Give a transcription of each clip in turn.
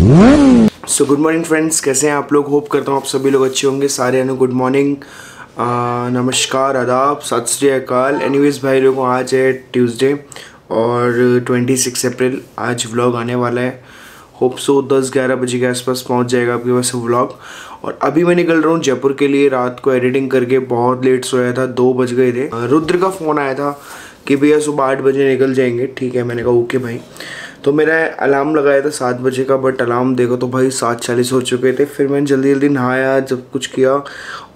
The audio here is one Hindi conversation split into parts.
सो गुड मॉर्निंग फ्रेंड्स कैसे हैं आप लोग? होप करता हूँ आप सभी लोग अच्छे होंगे। सारे अनु गुड मॉर्निंग नमस्कार, आदाब. सत श्री अकाल. एनीवेज भाई लोगों, आज है ट्यूसडे और 26 अप्रैल आज व्लॉग आने वाला है। होप सो 10-11 बजे के आसपास पहुँच जाएगा आपके पास व्लॉग और अभी मैं निकल रहा हूँ जयपुर के लिए। रात को एडिटिंग करके बहुत लेट सोया था, दो बज गए थे। रुद्र का फ़ोन आया था कि भैया सुबह आठ बजे निकल जाएँगे। ठीक है, मैंने कहा, ओके भाई. तो मेरा अलार्म लगाया था सात बजे का बट अलार्म देखो तो भाई सात चालीस हो चुके थे। फिर मैंने जल्दी जल्दी नहाया जब कुछ किया।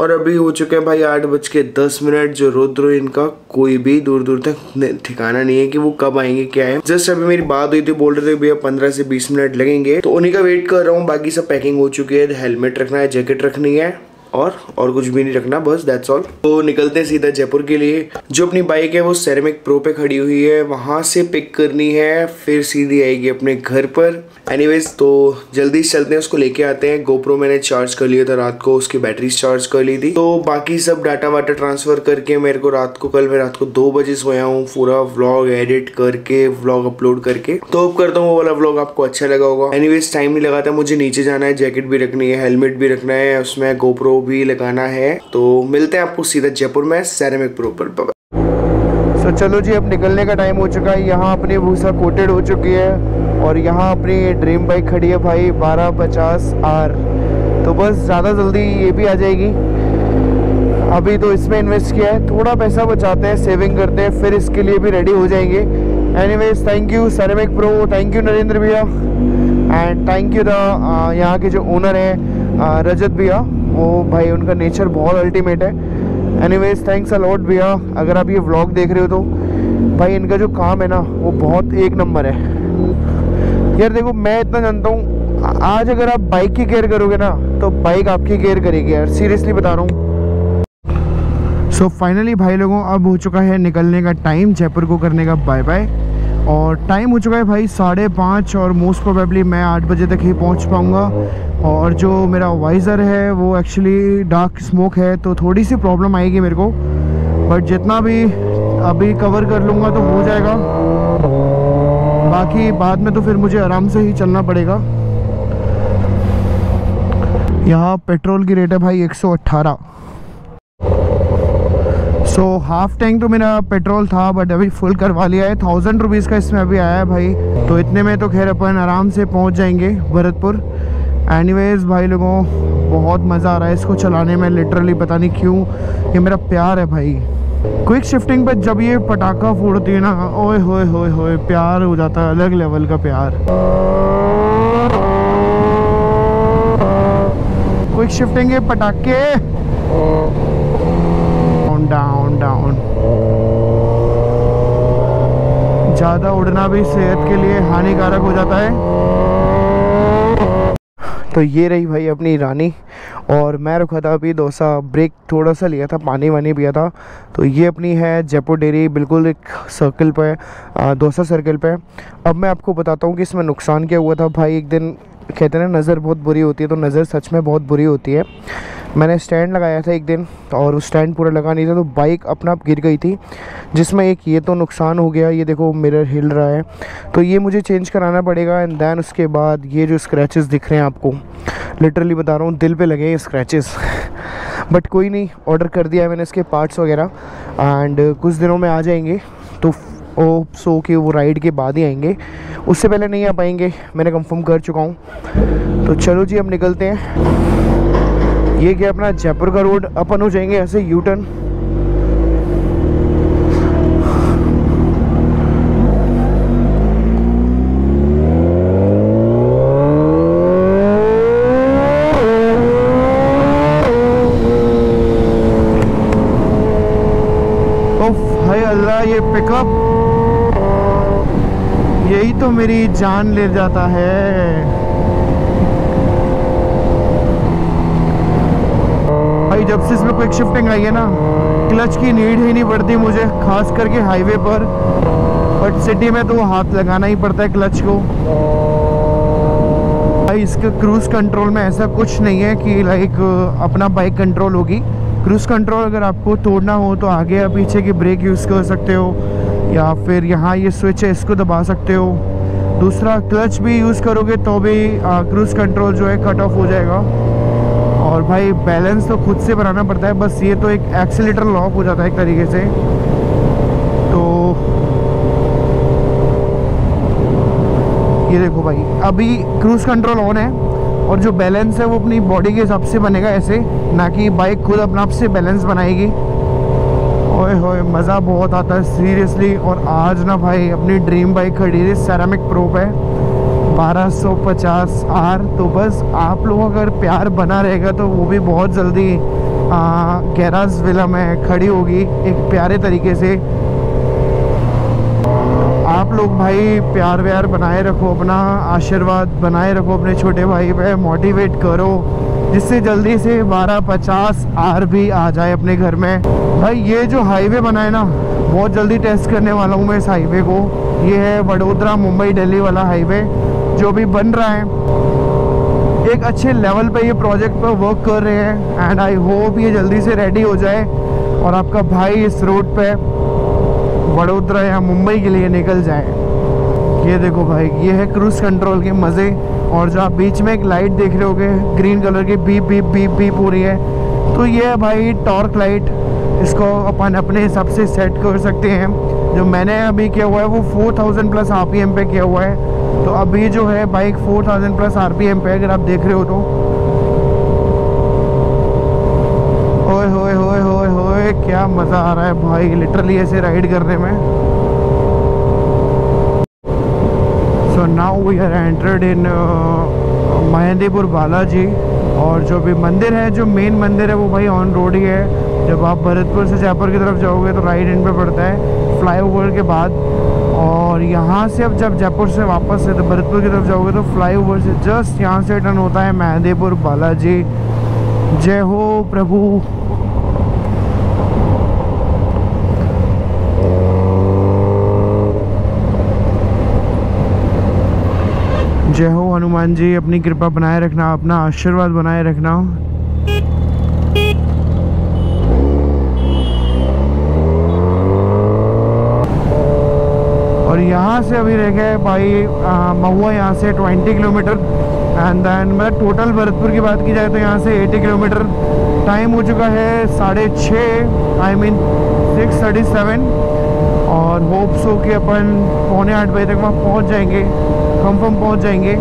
और अभी हो चुके हैं भाई आठ बज के दस मिनट, जो रुद्र इनका कोई भी दूर दूर तक ठिकाना नहीं है कि वो कब आएँगे, क्या है। जस्ट अभी मेरी बात हुई थी, बोल रहे थे भैया पंद्रह से बीस मिनट लगेंगे। तो उन्हीं का वेट कर रहा हूँ, बाकी सब पैकिंग हो चुकी है, हेलमेट रखना है जैकेट रखनी है। और और कुछ भी नहीं रखना, बस दैट्स ऑल तो निकलते सीधा जयपुर के लिए। जो अपनी बाइक है, वो सेरेमिक प्रो पे खड़ी हुई है। वहाँ से पिक करनी है, फिर सीधी आएगी अपने घर पर। एनीवेज तो जल्दी चलते हैं, उसको लेके आते हैं। गोप्रो मैंने चार्ज कर लिया था रात को, उसकी बैटरी चार्ज कर ली थी। तो बाकी सब डाटा वाटा ट्रांसफ़र करके मेरे को रात को, कल मैं रात को दो बजे सोया हूँ। पूरा व्लॉग एडिट करके व्लॉग अपलोड करके। तो अब करता हूँ वो वाला व्लॉग आपको अच्छा लगा होगा। एनीवेज टाइम नहीं लगाता, मुझे नीचे जाना है जैकेट भी रखनी है हेलमेट भी रखना है, उसमें गोप्रो भी लगाना है तो मिलते हैं आपको सीधा जयपुर में सैरमिक प्रो। पर so, चलो जी अब निकलने का टाइम हो चुका है। यहाँ अपनी भूसा कोटेड हो चुकी है और यहाँ अपनी ड्रीम बाइक खड़ी है भाई बारह पचास आर तो बस ज़्यादा जल्दी ये भी आ जाएगी। अभी तो इसमें इन्वेस्ट किया है। थोड़ा पैसा बचाते हैं सेविंग करते हैं फिर इसके लिए भी रेडी हो जाएँगे। Anyways thank you Ceramic Pro thank you Narendra भैया। एंड थैंक यू द यहाँ के जो ओनर है रजत भैया। वो भाई, उनका नेचर बहुत अल्टीमेट है। एनीवेज थैंक्स अलॉट भैया। अगर आप ये व्लॉग देख रहे हो तो। भाई, इनका जो काम है ना, वो बहुत एक नंबर है। यार देखो, मैं इतना जानता हूँ, आज अगर आप बाइक की केयर करोगे ना तो बाइक आपकी केयर करेगी यार। सीरियसली बता रहा हूँ। सो फाइनली भाई लोगों, अब हो चुका है निकलने का टाइम जयपुर को करने का बाय बाय और टाइम हो चुका है भाई साढ़े पाँच और मोस्ट प्रोबेबली मैं आठ बजे तक ही पहुँच पाऊँगा। और जो मेरा वाइज़र है, वो एक्चुअली डार्क स्मोक है तो थोड़ी सी प्रॉब्लम आएगी मेरे को। बट जितना भी अभी कवर कर लूँगा तो हो जाएगा। बाकी बाद में तो फिर मुझे आराम से ही चलना पड़ेगा। यहाँ पेट्रोल की रेट है भाई 118 सो हाफ़ टैंक तो मेरा पेट्रोल था बट अभी फुल करवा लिया है। थाउज़ेंड रुपीज़ का इसमें अभी आया है भाई। तो इतने में तो खैर अपन आराम से पहुँच जाएँगे भरतपुर। एनीवेज भाई लोगों, बहुत मज़ा आ रहा है इसको चलाने में लिटरली पता नहीं क्यों। ये मेरा प्यार है भाई। क्विक शिफ्टिंग पर जब ये पटाखा फोड़ती है ना, ओए होए होए होए, प्यार हो जाता है, अलग लेवल का प्यार। क्विक शिफ्टिंग के पटाखे। डाउन डाउन ज़्यादा उड़ना भी सेहत के लिए हानिकारक हो जाता है। तो ये रही भाई अपनी रानी और मैं रुका था अभी डोसा ब्रेक थोड़ा सा लिया था, पानी वानी पिया था। तो ये अपनी है जयपुर डेरी, बिल्कुल एक सर्कल पे डोसा सर्कल पे। अब मैं आपको बताता हूँ कि इसमें नुकसान क्या हुआ था। भाई एक दिन कहते हैं नज़र बहुत बुरी होती है तो नज़र सच में बहुत बुरी होती है। मैंने स्टैंड लगाया था एक दिन और उस स्टैंड पूरा लगा नहीं था तो बाइक अपना आप गिर गई थी, जिसमें एक ये तो नुकसान हो गया, ये देखो मिरर हिल रहा है। तो ये मुझे चेंज कराना पड़ेगा एंड देन उसके बाद ये जो स्क्रैचेस दिख रहे हैं आपको लिटरली बता रहा हूँ, दिल पे लगे हैं स्क्रैचेस बट कोई नहीं ऑर्डर कर दिया है मैंने इसके पार्ट्स वगैरह एंड कुछ दिनों में आ जाएँगे तो ओ सो के वो राइड के बाद ही आएँगे। उससे पहले नहीं आ पाएँगे, मैंने कंफर्म कर चुका हूँ। तो चलो जी, अब निकलते हैं। ये क्या अपना जयपुर का रोड अपन हो जाएँगे ऐसे यू टर्न ये पिकअप यही तो मेरी जान ले जाता है। भाई, जब से इसमें क्विक शिफ्टिंग आई है ना क्लच की नीड ही नहीं पड़ती मुझे, खास करके हाईवे पर। बट सिटी में तो हाथ लगाना ही पड़ता है क्लच को। भाई, इसके क्रूज़ कंट्रोल में ऐसा कुछ नहीं है कि लाइक अपना बाइक कंट्रोल होगी। क्रूज़ कंट्रोल अगर आपको तोड़ना हो तो आगे या पीछे की ब्रेक यूज़ कर सकते हो। या फिर यहाँ ये स्विच है, इसको दबा सकते हो। दूसरा क्लच भी यूज़ करोगे तो भी क्रूज़ कंट्रोल जो है कट ऑफ़ हो जाएगा। और भाई बैलेंस तो खुद से बनाना पड़ता है, बस ये तो एक एक्सीटर लॉक हो जाता है एक तरीके से। तो ये देखो भाई, अभी क्रूज़ कंट्रोल ऑन है और जो बैलेंस है वो अपनी बॉडी के हिसाब से बनेगा ऐसे, ना कि बाइक खुद अपने आप से बैलेंस बनाएगी। ओए होए, मज़ा बहुत आता है सीरियसली और आज ना भाई अपनी ड्रीम बाइक खड़ी है सैरामिक प्रोप है। 1250 आर तो बस आप लोगों अगर प्यार बना रहेगा तो वो भी बहुत जल्दी गैराज विला में खड़ी होगी, एक प्यारे तरीके से। आप लोग भाई प्यार व्यार बनाए रखो, अपना आशीर्वाद बनाए रखो, अपने छोटे भाई पे मोटिवेट करो, जिससे जल्दी से 1250 आर भी आ जाए अपने घर में। भाई, ये जो हाईवे बना है ना, बहुत जल्दी टेस्ट करने वाला हूँ मैं इस हाईवे को। ये है वडोदरा मुंबई दिल्ली वाला हाईवे जो भी बन रहा है, एक अच्छे लेवल पे ये प्रोजेक्ट पर वर्क कर रहे हैं एंड आई होप ये जल्दी से रेडी हो जाए। और आपका भाई इस रोड पे वडोदरा या मुंबई के लिए निकल जाए। ये देखो भाई, ये है क्रूज कंट्रोल के मज़े। और जो आप बीच में एक लाइट देख रहे होगे ग्रीन कलर की बीप बीप बीप बीप हो रही है। तो ये है भाई टॉर्क लाइट इसको अपन अपने हिसाब से सेट कर सकते हैं। जो मैंने अभी किया हुआ है, वो 4000 प्लस आरपीएम पे किया हुआ है। तो अभी जो है बाइक 4000 प्लस आरपीएम पे अगर आप देख रहे हो तो। ओए होए होए होए होए क्या मज़ा आ रहा है भाई लिटरली ऐसे राइड करने में। So now we are entered in Mehandipur Balaji और जो भी मंदिर है, जो मेन मंदिर है, वो भाई ऑन रोड ही है। जब आप भरतपुर से जयपुर की तरफ़ जाओगे तो राइट एंड पे पड़ता है। फ्लाईओवर के बाद और यहाँ से अब जब जयपुर से वापस से तो भरतपुर की तरफ़ जाओगे तो फ्लाईओवर से जस्ट यहाँ से टर्न होता है महदेपुर बालाजी। जय हो प्रभु। जय हो हनुमान जी, अपनी कृपा बनाए रखना, अपना आशीर्वाद बनाए रखना। और यहाँ से अभी रह गए भाई महुआ यहाँ से 20 किलोमीटर। एंड देन मतलब टोटल भरतपुर की बात की जाए तो यहाँ से 80 किलोमीटर। टाइम हो चुका है साढ़े छः I mean six thirty seven और होप सो कि अपन पौने आठ बजे तक वहाँ पहुँच जाएँगे कंफर्म पहुँच जाएँगे।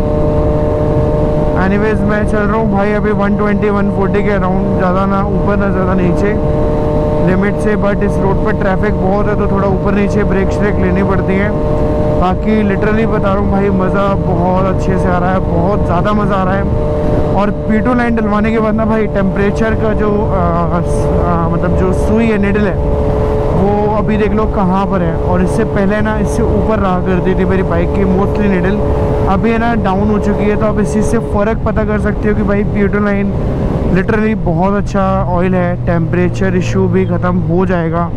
एनीवेज मैं चल रहा हूँ भाई अभी 120 140 के अराउंड ज़्यादा ना, ऊपर ना, ज़्यादा नीचे। लिमिट से बट इस रोड पर ट्रैफ़िक बहुत है तो थोड़ा ऊपर नीचे ब्रेक श्रेक लेनी पड़ती है। बाकी लिटरली बता रहा हूँ भाई मज़ा बहुत अच्छे से आ रहा है बहुत ज़्यादा मज़ा आ रहा है। और पीटो लाइन डलवाने के बाद ना भाई टेम्परेचर का जो आ, आ, मतलब जो सुई है निडल है वो अभी देख लो कहाँ पर है। और इससे पहले ना इससे ऊपर रहा करती थी मेरी बाइक की मोस्टली निडल अभी है ना डाउन हो चुकी है तो आप इस चीज़ से फ़र्क पता कर सकते हो कि भाई पीटो लाइन लिटरली बहुत अच्छा ऑयल है टेम्परेचर इशू भी ख़त्म हो जाएगा।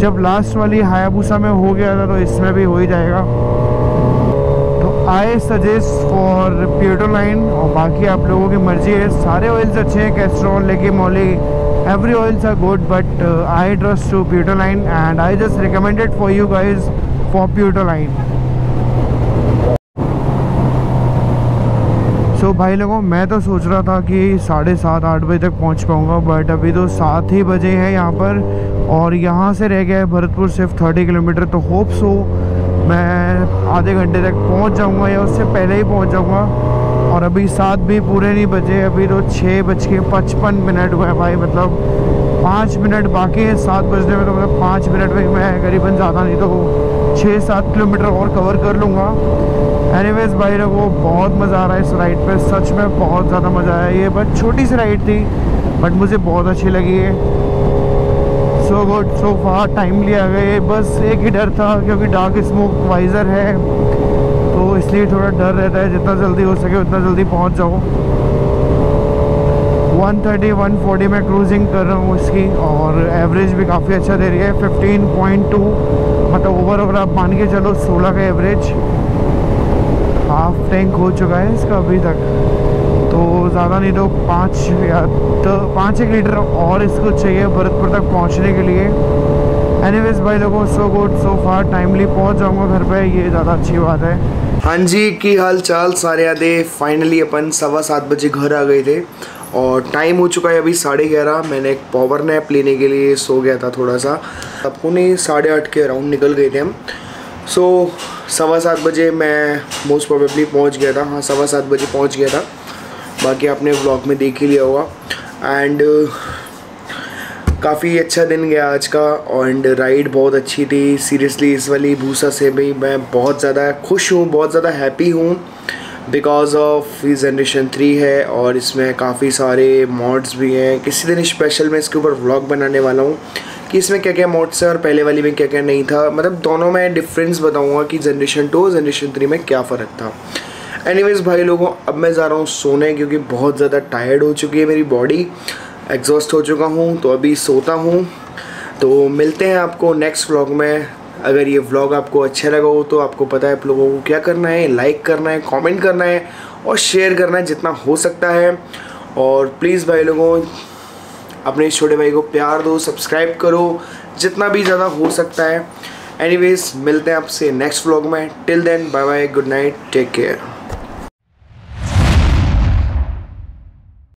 जब लास्ट वाली हायाबूसा में हो गया था तो इसमें भी हो ही जाएगा। तो I suggest for Putoline और बाकी आप लोगों की मर्ज़ी है, सारे ऑयल्स अच्छे हैं Castrol Liqui Moly every oils are good but I trust to Putoline and I just recommended for you guys for Puto so so, भाई लोगों मैं तो सोच रहा था कि साढ़े सात आठ बजे तक पहुँच पाऊँगा बट अभी तो सात ही बजे हैं यहाँ पर और यहाँ से रह गया है भरतपुर सिर्फ़ थर्टी किलोमीटर तो होप सो मैं आधे घंटे तक पहुँच जाऊँगा या उससे पहले ही पहुँच जाऊँगा। और अभी सात भी पूरे नहीं बजे अभी तो छः बज के पचपन मिनट हुए भाई मतलब पाँच मिनट बाकी है सात बजने में तो मतलब पाँच मिनट में मैं करीबन ज़्यादा नहीं तो छः सात किलोमीटर और कवर कर लूँगा। एनीवेज भाई लोगों बहुत मज़ा आ रहा है इस राइड पे। सच में बहुत ज़्यादा मज़ा आया ये बट छोटी सी राइड थी बट मुझे बहुत अच्छी लगी है सो गुड सो फार टाइमली आ गए बस एक ही डर था, क्योंकि डार्क स्मोक वाइज़र है तो इसलिए थोड़ा डर रहता है। जितना जल्दी हो सके उतना जल्दी पहुँच जाओ। 130 140 में क्रूजिंग कर रहा हूँ इसकी, और एवरेज भी काफ़ी अच्छा दे रही है। 15.2 मतलब ओवर ओवर आप मान के चलो 16 का एवरेज हाफ़ टैंक हो चुका है इसका अभी तक। तो ज़्यादा नहीं तो पाँच या तो पाँच एक लीटर और इसको चाहिए भरतपुर तक पहुँचने के लिए। एनीवेज भाई लोगों सो गुड सो फार टाइमली पहुँच जाऊँगा घर पे, ये ज़्यादा अच्छी बात है। हाँ जी, की हाल चाल? सारे आधे फाइनली अपन सवा सात बजे घर आ गए थे। और टाइम हो चुका है अभी साढ़े ग्यारह। मैंने एक पावर नैप लेने के लिए सो गया था थोड़ा सा। नहीं साढ़े आठ के अराउंड निकल गए थे हम। सो सवा सात बजे मैं मोस्ट प्रोबेबली पहुँच गया था। हाँ सवा सात बजे पहुँच गया था। बाकी आपने व्लॉग में देख ही लिया होगा। एंड काफ़ी अच्छा दिन गया आज का। एंड राइड बहुत अच्छी थी। सीरियसली इस वाली भूसा से भी मैं बहुत ज़्यादा खुश हूँ, बहुत ज़्यादा हैप्पी हूँ। बिकॉज़ ऑफ़ ये जनरेशन थ्री है और इसमें काफ़ी सारे मॉड्स भी हैं। किसी दिन स्पेशल मैं इसके ऊपर व्लॉग बनाने वाला हूँ। कि इसमें क्या क्या मॉड्स हैं और पहले वाली में क्या क्या नहीं था। मतलब दोनों में डिफरेंस बताऊँगा कि जनरेशन टू जनरेशन थ्री में क्या फ़र्क था। एनीवेज भाई लोगों, अब मैं जा रहा हूँ सोने क्योंकि बहुत ज़्यादा टायर्ड हो चुकी है मेरी बॉडी एग्जॉस्ट हो चुका हूँ तो अभी सोता हूँ। तो मिलते हैं आपको नेक्स्ट व्लॉग में। अगर ये व्लॉग आपको अच्छा लगा हो तो आपको पता है आप लोगों को क्या करना है। लाइक करना है कमेंट करना है और शेयर करना है जितना हो सकता है। और प्लीज़ भाई लोगों अपने छोटे भाई को प्यार दो सब्सक्राइब करो, जितना भी ज़्यादा हो सकता है। एनीवेज मिलते हैं आपसे नेक्स्ट व्लॉग में। Till then bye bye good night take care